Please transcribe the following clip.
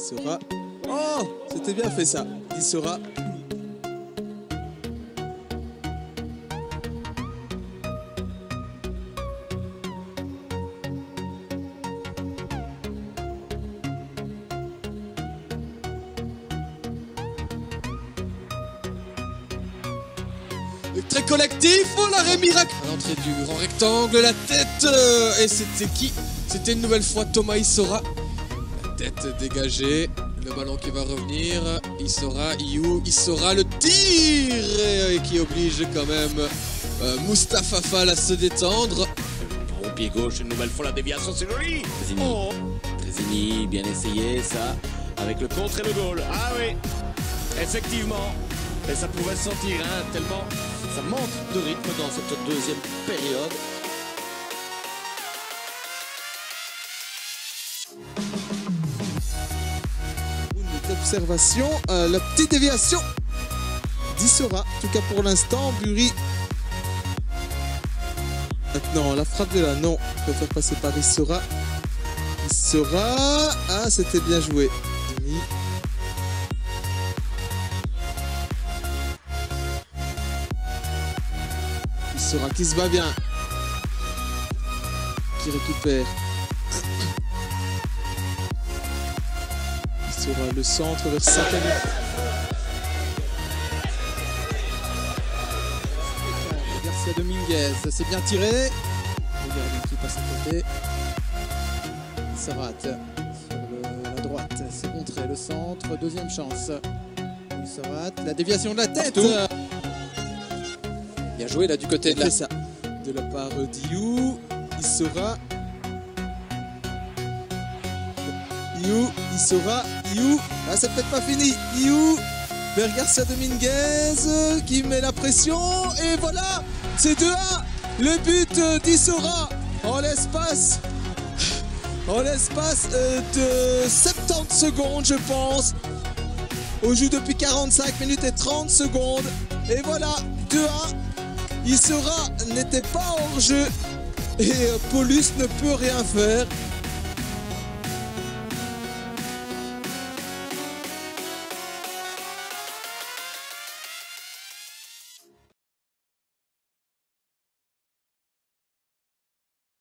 Il sera. Oh C'était bien fait ça. Il sera. Très collectif, oh l'arrêt miracle À l'entrée du grand rectangle, la tête euh, Et c'était qui? C'était une nouvelle fois Thomas Issora. Tête dégagée, le ballon qui va revenir, Issora, Iou, Issora, le tir Et qui oblige quand même euh, Mustapha Fall à se détendre. Au pied gauche, une nouvelle fois la déviation, c'est joli Trésini. Oh. Trésini, bien essayé, ça. Avec le contre et le goal. Ah oui Effectivement. Et ça pouvait se sentir, hein, tellement ça manque de rythme dans cette deuxième période. Observation, euh, la petite déviation d'Issora. En tout cas pour l'instant, Bury. Maintenant, la frappe de là, non. Je préfère passer par Issora. Issora. Ah, c'était bien joué. Denis. Issora qui se bat bien. Qui récupère. Issora le centre vers Sakani. Garcia Dominguez, c'est bien tiré. Le gardien qui passe à côté. Serrat sur le- la droite, c'est contré, le centre, deuxième chance. Serrat, la déviation de la tête. Bien joué là du côté de la. ça. De la part d'Iou, il sera. Iou, il sera. Iou, ah, c'est peut-être pas fini. Iou, vers Garcia Dominguez euh, qui met la pression. Et voilà, c'est 2-1. Le but d'Issora en l'espace. En l'espace euh, de 70 secondes, je pense. On joue depuis 45 minutes et 30 secondes. Et voilà, 2-1. Issora n'était pas hors jeu et euh, Paulus ne peut rien faire.